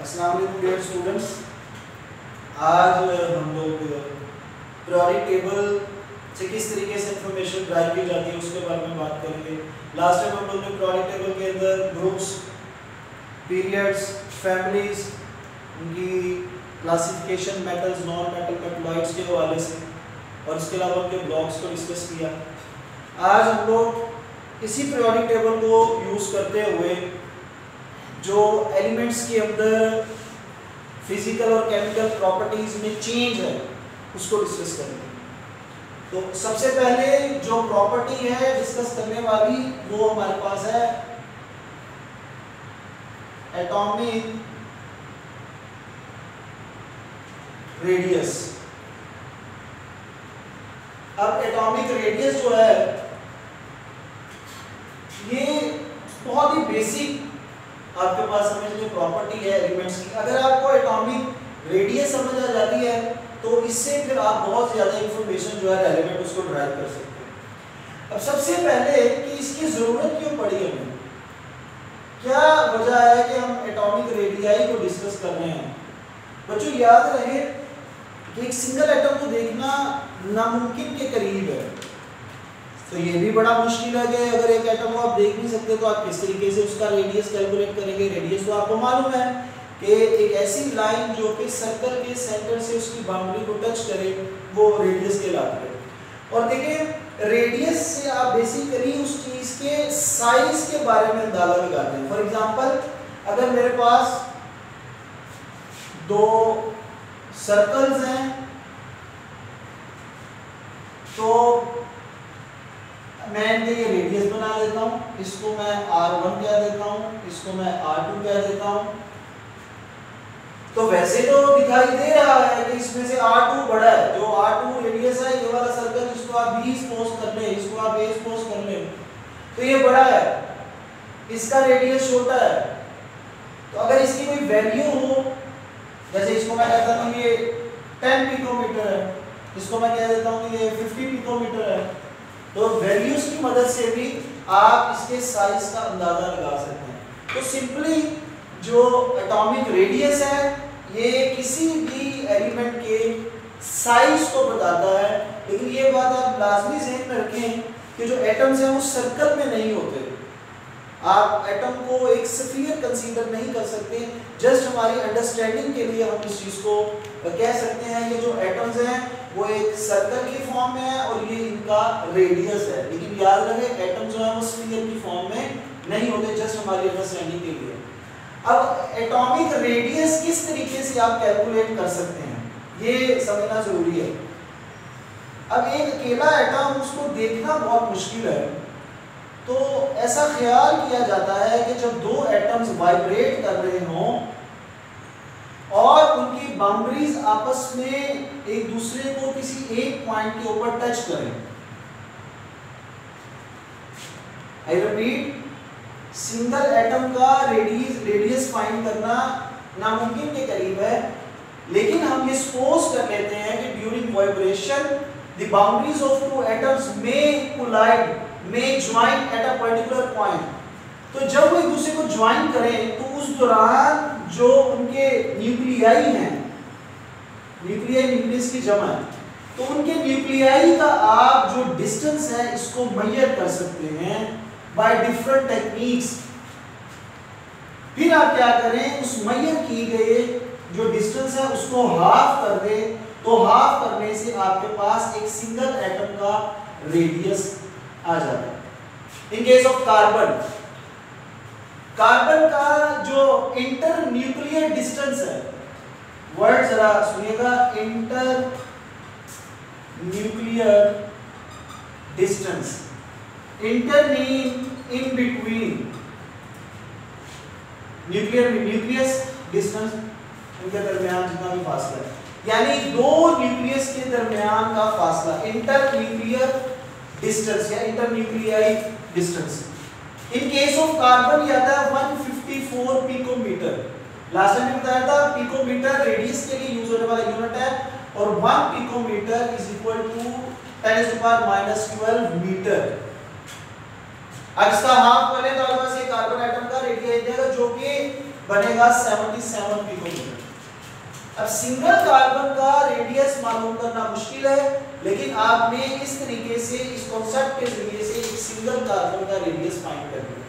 अस्सलाम वालेकुम dear students आज हम लोग पीरियोडिक टेबल से किस तरीके से इंफॉर्मेशन ड्राइव की जाती है, उसके बारे में बात करेंगे। लास्ट टाइम हम लोग ने पीरियोडिक टेबल के अंदर ग्रुप्स पीरियड्स फैमिलीज़ उनकी classification metals non metal metalloids के हवाले से, और इसके अलावा उनके ब्लॉक्स को डिस्कस किया। आज हम लोग इसी पीरियोडिक टेबल को यूज़ करते हुए जो एलिमेंट्स के अंदर फ़िज़िकल और केमिकल प्रॉपर्टीज़ में चेंज है, उसको डिस्कस करेंगे। तो सबसे पहले जो प्रॉपर्टी है डिस्कस करने वाली, वो हमारे पास है एटॉमिक रेडियस अब एटॉमिक रेडियस जो है, ये बहुत ही बेसिक आपके पास समझने प्रॉपर्टी है एलिमेंट्स की। अगर आपको एटॉमिक रेडियस समझ आ जाती है तो इससे फिर आप बहुत ज़्यादा इंफॉर्मेशन जो है रेलिवेंट उसको ड्राइव कर सकते हैं। अब सबसे पहले कि इसकी ज़रूरत क्यों पड़ी हमें? क्या वजह है कि हम एटॉमिक रेडियाई को डिस्कस कर रहे हैं? बच्चों, याद रहे कि एक सिंगल एटम को देखना नामुमकिन के करीब है। तो ये भी बड़ा मुश्किल है कि अगर एक एटम को आप देख नहीं सकते तो आप किस तरीके से उसका रेडियस कैलकुलेट करेंगे? रेडियस तो आपको मालूम है कि एक ऐसी लाइन जो कि सर्कल के सेंटर से उसकी बाउंड्री को टच करे, वो रेडियस कहलाती है। और देखिए रेडियस से आप बेसिकली उस चीज़ के साइज़ के बारे में अंदाज़ा लगाते हैं। फॉर एग्ज़ाम्पल अगर मेरे पास दो सर्कल्स हैं तो मैं इनके ये रेडियस बना देता हूँ, इसको मैं R1 कह देता हूँ, इसको मैं R2 कह देता हूँ। तो वैसे तो दिखाई दे रहा है कि इसमें से R2 बड़ा है, जो R2 रेडियस है, ये वाला सर्कल इसको आप B सपोज़ कर ले, इसको आप A सपोज़ कर ले। तो ये बड़ा है, इसका रेडियस छोटा है। तो अगर इसकी कोई वैल्यू हो, जैसे इसको मैं कहता हूँ ये 10 पिकोमीटर है, इसको मैं कह देता हूँ ये 50 पिकोमीटर है। तो वैल्यूज़ की मदद से भी आप इसके साइज़ का अंदाज़ा लगा सकते हैं। तो सिंपली जो एटॉमिक रेडियस है, ये किसी भी एलिमेंट के साइज़ को बताता है। लेकिन ये बात आप लाजमी जहन में रखें कि जो एटम्स हैं वो सर्कल में नहीं होते। आप एटम को एक सफियर कंसीडर नहीं कर सकते। जस्ट हमारी अंडरस्टैंडिंग के लिए हम इस चीज़ को कह सकते हैं, ये जो एटम्स हैं, वो एक सर्कल की फॉर्म में है और ये इनका रेडियस है। लेकिन याद रहे एटम जो है वो स्फीयर की फॉर्म में नहीं होते जस्ट हमारी अंडरस्टैंडिंग के लिए। अब एटॉमिक रेडियस किस तरीके से आप कैलकुलेट कर सकते हैं? ये समझना ज़रूरी है। अब एक अकेला एटम उसको देखना बहुत मुश्किल है। तो ऐसा ख्याल किया जाता है कि जब दो एटम्स वाइब्रेट कर रहे हों और उनकी बाउंड्रीज आपस में एक दूसरे को किसी एक पॉइंट के ऊपर टच करें। आई रिपीट सिंगल एटम का रेडियस रेडियस फाइंड करना नामुमकिन के करीब है, लेकिन हम ये सपोज़ कर लेते हैं कि during vibration the boundaries of two atoms may collide may join at a particular point तो जब वो एक दूसरे को ज्वाइन करें तो उस दौरान जो उनके न्यूक्लियाई हैं न्यूक्लियाई न्यूक्लियस की जमा तो उनके न्यूक्लियाई का आप जो डिस्टेंस है, इसको मैयर कर सकते हैं बाय डिफरेंट टेक्निक्स फिर आप क्या करें, उस मैयर की गए जो डिस्टेंस है, उसको हाफ़ कर दें तो हाफ़ करने से आपके पास एक सिंगल एटम का रेडियस आ जाता है। In case of carbon carbon का जो इंटर न्यूक्लियर डिस्टेंस है वर्ड जरा सुनिएगा inter nuclear distance inter mean in between nuclear nucleus distance इनके दरमियान जितना भी फासला है। यानी दो न्यूक्लियस के दरमियान का फासला इंटर न्यूक्लियर डिस्टेंस या inter nuclei distance in case of carbon ये आता है 154 पिकोमीटर लास्ट टाइम बताया था पिकोमीटर रेडियस के लिए यूज़ होने वाला यूनिट है, और 1 picometre is equal to 10 to power minus 12 metre अब इसका हाफ़ कर तो हमारे पास ये कार्बन एटम का रेडियस देगा जो कि बनेगा 77 पिकोमीटर अब सिंगल कार्बन का रेडियस मालूम करना मुश्किल है, लेकिन आपने इस तरीके से, इस कॉन्सेप्ट के ज़रिए से एक सिंगल कार्बन का रेडियस फाइंड कर लिया।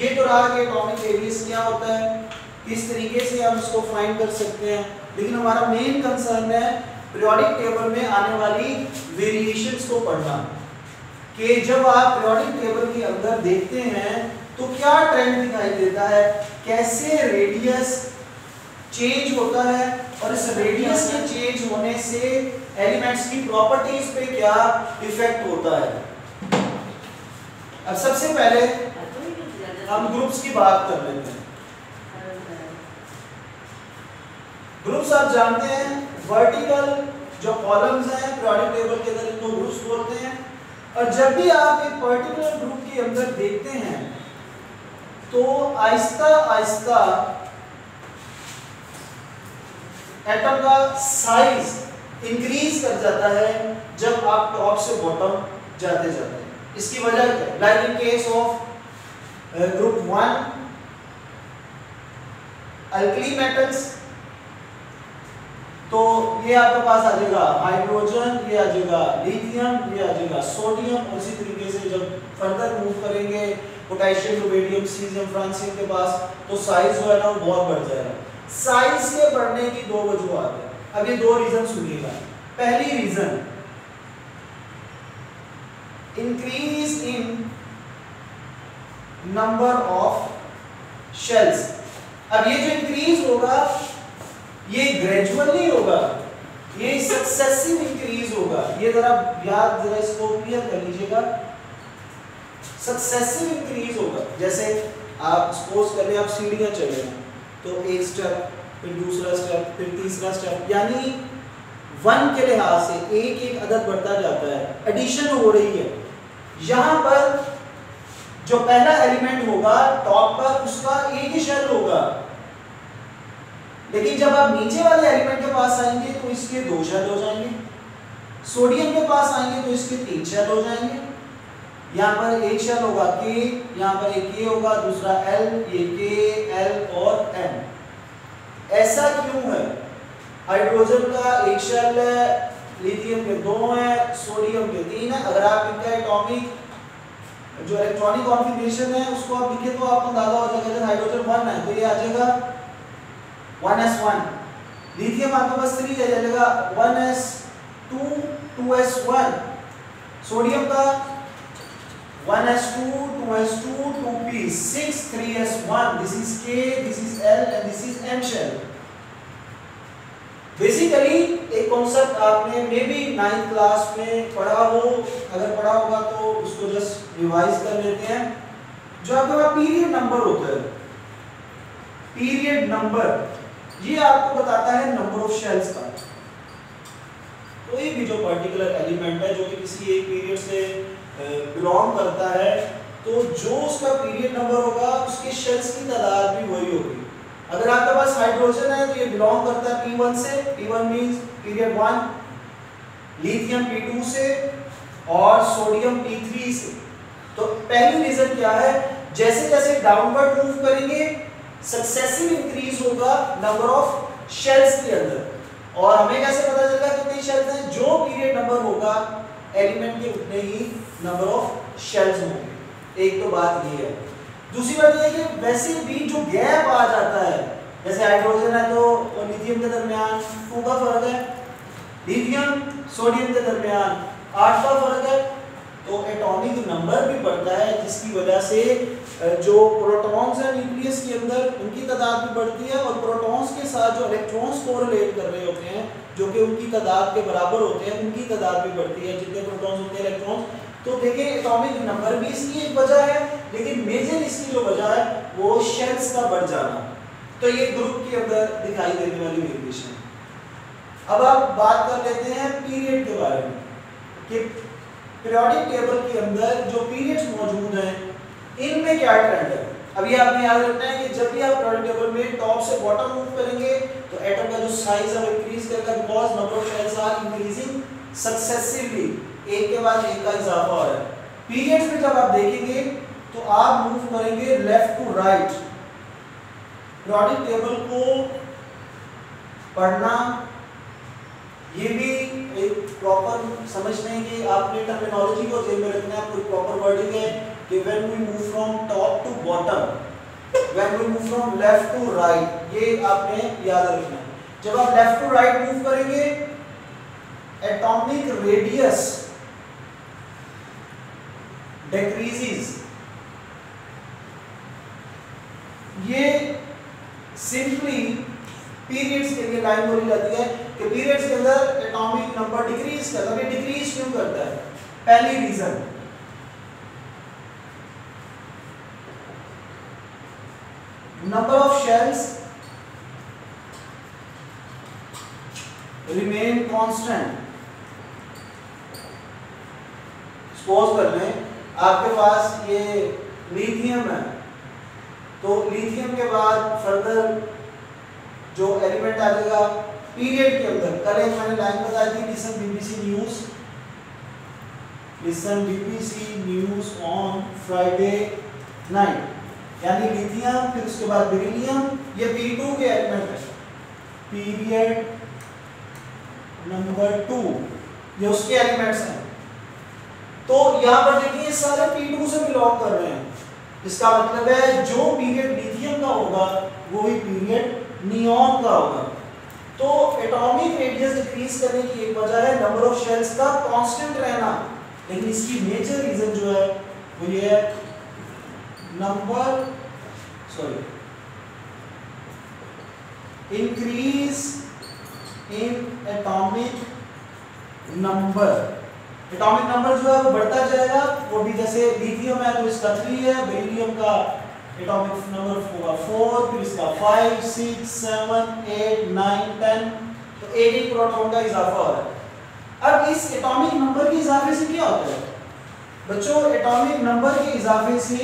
ये तो रहा कि एटॉमिक रेडियस क्या होता है, किस तरीके से हम इसको फाइंड कर सकते हैं। लेकिन हमारा मेन कंसर्न है पीरियोडिक टेबल में आने वाली वेरिएशंस को पढ़ना। कि जब आप पीरियोडिक टेबल के अंदर देखते हैं तो क्या ट्रेंड दिखाई देता है? कैसे रेडियस चेंज होता है? और इस रेडियस के चेंज होने से एलिमेंट्स की प्रॉपर्टीज़ पे क्या इफ़ेक्ट होता है? अब सबसे पहले हम ग्रुप्स की बात कर लेते हैं। ग्रुप्स आप जानते हैं वर्टिकल जो कॉलम्स हैं पीरियोडिक टेबल के अंदर इनको ग्रुप्स बोलते हैं। और जब भी आप एक पर्टिकुलर ग्रुप के अंदर देखते हैं तो आहिस्ता आहिस्ता एटम का साइज़ इंक्रीज कर जाता है जब आप टॉप से बॉटम जाते जाते हैं। इसकी वजह क्या like in case of group one alkali metals तो ये आपके पास आ जाएगा हाइड्रोजन ये आ जाएगा लिथियम ये आ जाएगा सोडियम और इसी तरीके से जब फर्दर मूव करेंगे पोटेशियम रुबेडियम सीजियम फ्रांसियम के पास तो साइज़ जो है ना वो बहुत बढ़ जाएगा। साइज़ के बढ़ने की दो वजूहत है। अब ये दो रीजन सुनिएगा। पहली reason increase in number of shells अब ये जो इंक्रीज होगा, ये ग्रेजुअल होगा। ये सक्सेसिव इंक्रीज होगा। ये जरा याद जरा इसको क्लियर कर लीजिएगा। सक्सेसिव इंक्रीज होगा। जैसे आप सपोज़ कर आप सीढ़ियाँ चले हैं तो एक स्टेप फिर दूसरा स्टेप फिर तीसरा स्टेप यानी वन के लिहाज से एक एक अदद बढ़ता जाता है। एडिशन हो रही है। यहाँ पर जो पहला एलिमेंट होगा टॉप पर, उसका एक ही शेल होगा। लेकिन जब आप नीचे वाले एलिमेंट के पास आएँगे तो इसके दो शेल हो जाएँगे। सोडियम के पास आएँगे तो इसके तीन शेल हो जाएँगे। यहाँ पर एक शेल होगा के यहाँ पर एक के होगा, दूसरा एल ये के एल और एम ऐसा क्यों है? हाइड्रोजन का एक शेल है लिथियम के दो हैं सोडियम के तीन है। अगर आप इनका एटॉमिक जो इलेक्ट्रॉनिक कॉन्फ़िगरेशन है, उसको आप लिखे तो आपको अंदाज़ा हो जाएगा हाइड्रोजन वन है तो ये आ जाएगा वन एस वन लिथियम आपके पास थ्री आ जाएगा one S two two S one sodium का one S two two S two two P six three S one this is K this is L and this is M shell basically एक concept आपने may B ninth class में पढ़ा हो, अगर पढ़ा होगा तो उसको जस्ट रिवाइज कर लेते हैं। जो आपके पास पीरियड नंबर होता है पीरियड नंबर ये आपको बताता है नंबर ऑफ़ शेल्स का। कोई भी जो पर्टिकुलर एलिमेंट है, जो कि किसी एक पीरियड से बिलोंग करता है तो जो उसका पीरियड नंबर होगा, उसके शेल्स की तादाद भी वही होगी। अगर आपके पास हाइड्रोजन है तो ये बिलोंग करता है P1 से। P1 means period 1 lithium P2 से और सोडियम P3 से। तो पहली रीजन क्या है? जैसे जैसे डाउनवर्ड मूव करेंगे सक्सेसिव इंक्रीज होगा नंबर ऑफ़ शेल्स के अंदर। और हमें कैसे पता चलेगा कितने शेल्स हैं? जो पीरियड नंबर होगा एलिमेंट के उतने ही नंबर ऑफ़ शेल्स होंगे। एक तो बात ये है। दूसरी बात ये है कि वैसे भी जो गैप आ जाता है, जैसे हाइड्रोजन है तो लिथियम के दरमियान टू का फ़र्क है। लिथियम सोडियम के दरमियान, आठ का फ़र्क है। तो एटॉमिक नंबर भी बढ़ता है, जिसकी वजह से जो प्रोटॉन्स हैं न्यूक्लियस के अंदर, उनकी तादाद भी बढ़ती है और प्रोटॉन्स के साथ जो इलेक्ट्रॉन्स कोरिलेट कर रहे होते हैं, जो कि उनकी तादाद के बराबर होते हैं, उनकी तादाद भी बढ़ती है, जितने प्रोटॉन्स होते हैं इलेक्ट्रॉन्स तो देखिए एटॉमिक नंबर भी इसकी एक वजह है, लेकिन मेजर इसकी जो वजह है, वो शेल्स का बढ़ जाना। तो ये ग्रुप के अंदर दिखाई देने वाली वेरिएशन अब आप बात कर लेते हैं पीरियड के बारे में, कि पीरियोडिक टेबल के अंदर जो पीरियड्स मौजूद हैं इनमें क्या ट्रेंड है? अभी आपने याद रखना है कि जब भी आप पीरियोडिक टेबल में टॉप से बॉटम मूव करेंगे तो एटम का जो साइज़ है वो इंक्रीज करेगा because number of shells are increasing successively एक के बाद एक का इजाफा हो रहा है। पीरियड्स में जब आप देखेंगे तो आप मूव करेंगे left to right periodic table को पढ़ना, ये भी एक प्रॉपर समझने की आपने टर्मिनोलॉजी को जेब में रखना है, कोई प्रॉपर वर्डिंग है। कि when we move from top to bottom when we move from left to right ये आपने याद रखना है। जब आप लेफ़्ट टू राइट मूव करेंगे एटॉमिक रेडियस डिक्रीजेस ये सिंपली पीरियड्स के लिए लाइन बोली जाती है कि पीरियड्स के अंदर एटॉमिक नंबर डिक्रीज करता है। डिक्रीज क्यों करता है? पहली reason number of shells remain constant. Suppose कर लें, आपके पास ये लिथियम है। तो लिथियम के बाद फर्दर जो एलिमेंट आ जाएगा पीरियड के अंदर। कल एक मैंने लाइन बताई थी listen BBC news listen BBC news on Friday night यानी लिथियम, फिर उसके बाद बेरिलियम, ये P2 के एलिमेंट है। पीरियड नंबर 2 ये उसके एलिमेंट्स हैं। तो यहाँ पर देखिए सारे P2 से बिलोंग कर रहे हैं। इसका मतलब है, जो पीरियड लिथियम का होगा, वो ही पीरियड नियॉन का होगा। तो एटॉमिक रेडियस डिक्रीज करने की एक वजह है नंबर ऑफ़ शेल्स का कांस्टेंट रहना। लेकिन इसकी मेजर रीजन जो है, वो ये है number sorry increase in atomic number atomic number जो है वो बढ़ता जाएगा, वो भी जैसे लिथियम है तो इसका थ्री है बेरिलियम का एटॉमिक नंबर होगा फोर फिर इसका five six seven eight nine ten तो एक एक प्रोटॉन का इजाफा हो रहा है। अब इस एटॉमिक नंबर के इजाफे से क्या होता है? बच्चों एटॉमिक नंबर के इजाफे से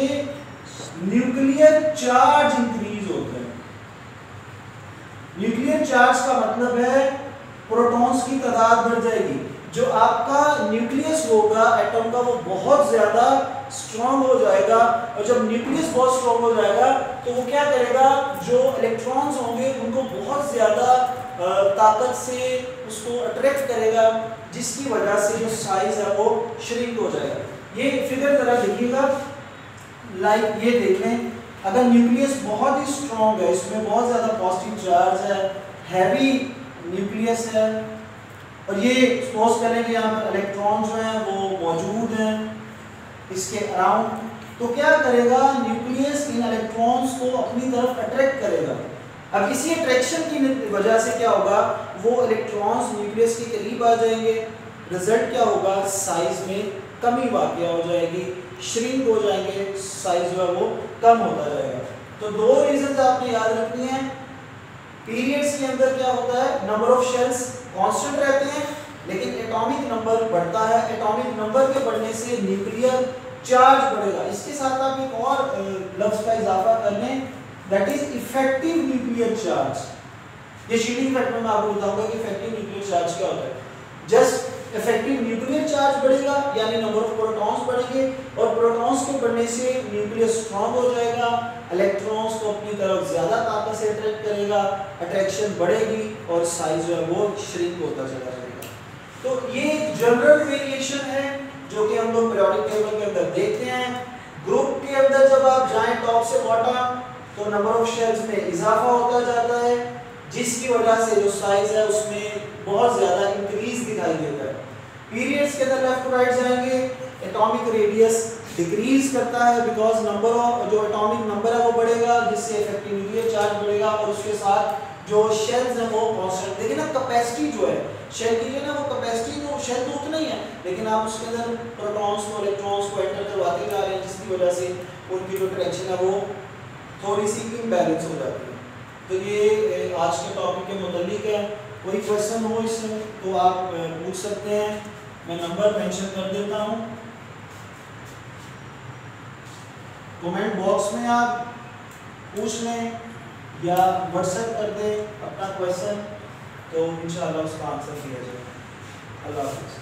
न्यूक्लियर चार्ज इंक्रीज होता है। न्यूक्लियर चार्ज का मतलब है प्रोटॉन्स की तादाद बढ़ जाएगी। जो आपका न्यूक्लियस होगा एटम का वो बहुत ज़्यादा स्ट्रांग हो जाएगा और जब न्यूक्लियस बहुत स्ट्रांग हो जाएगा तो वो क्या करेगा? जो इलेक्ट्रॉन्स होंगे, उनको बहुत ज़्यादा ताकत से उसको अट्रैक्ट करेगा, जिसकी वजह से जो साइज़ है वो श्रिंक हो जाएगा। ये फिगर जरा देखिएगा। लाइक ये देख लें अगर न्यूक्लियस बहुत ही स्ट्रॉन्ग है, इसमें बहुत ज़्यादा पॉजिटिव चार्ज है हैवी न्यूक्लियस है, और ये सपोज़ करें कि यहाँ पर इलेक्ट्रॉन जो हैं, वो मौजूद हैं इसके अराउंड तो क्या करेगा? न्यूक्लियस इन इलेक्ट्रॉन्स को अपनी तरफ़ अट्रैक्ट करेगा। अब इसी अट्रैक्शन की वजह से क्या होगा? वो इलेक्ट्रॉन्स न्यूक्लियस के करीब आ जाएँगे। रिज़ल्ट क्या होगा? साइज़ में कमी वाक़ हो जाएगी। श्रिंक हो जाएँगे साइज़ जो है वो कम होता जाएगा। तो दो रीजन आपने याद रखनी है। पीरियड्स के अंदर क्या होता है? नंबर ऑफ़ शेल्स कांस्टेंट रहते हैं, लेकिन एटॉमिक नंबर बढ़ता है। एटॉमिक नंबर के बढ़ने से न्यूक्लियर चार्ज बढ़ेगा। इसके साथ आप एक और लफ्ज का इजाफा कर लें। That is effective nuclear charge ये शील्डिंग फैक्टर में आपको बताऊँगा कि इफ़ेक्टिव न्यूक्लियर चार्ज क्या होता है। जस्ट इफ़ेक्टिव न्यूक्लियर चार्ज बढ़ेगा, यानी नंबर ऑफ़ प्रोटॉन्स बढ़ेंगे, और प्रोटॉन्स के बढ़ने से न्यूक्लियस स्ट्रांग हो जाएगा इलेक्ट्रॉन्स को अपनी तरफ़ ज़्यादा ताकत से अट्रैक्ट करेगा अट्रैक्शन बढ़ेगी, और साइज़ जो है वो श्रिंक होता चला जाएगा। तो ये जनरल वेरिएशन है, जो कि हम लोग पीरियोडिक टेबल के अंदर देखते हैं। ग्रुप के अंदर जब आप जाएँ टॉप से बॉटम तो नंबर ऑफ़ शेल्स में इजाफा होता जाता है, जिसकी वजह से जो साइज़ है उसमें बहुत ज़्यादा इंक्रीज दिखाई देता है। पीरियड्स के अंदर लेफ़्ट राइट जाएँगे एटॉमिक रेडियस डिक्रीज करता है बिकॉज़ नंबर ऑफ़ जो एटॉमिक नंबर है वो बढ़ेगा, जिससे इफ़ेक्टिव न्यूक्लियर चार्ज बढ़ेगा और उसके साथ जो शेल्स हैं वो कांस्टेंट देखिए ना कैपेसिटी जो है शेल की जो ना वो कैपेसिटी तो शेल तो उतना ही है, लेकिन आप उसके अंदर प्रोटॉन्स को इलेक्ट्रॉन्स को एंटर करवाते जा रहे हैं, जिसकी वजह से उनकी जो डायरेक्शन है वो थोड़ी सी इम्बैलेंस हो जाती है। तो ये आज के टॉपिक के मुतलिक है। कोई क्वेश्चन हो इसमें तो आप पूछ सकते हैं। मैं नंबर मेंशन कर देता हूँ। कमेंट बॉक्स में आप पूछ लें या व्हाट्सएप कर दें अपना क्वेश्चन तो इंशाल्लाह उसका आंसर किया जाएगा अल्लाह हाफिज़।